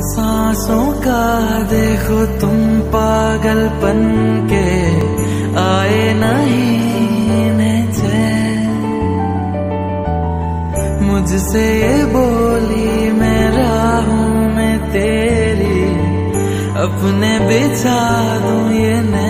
सांसों का देखो तुम पागलपन के। आए नहीं मुझसे ये बोली, मैं राहू मैं तेरी, अपने बिछा दूँ ये नहीं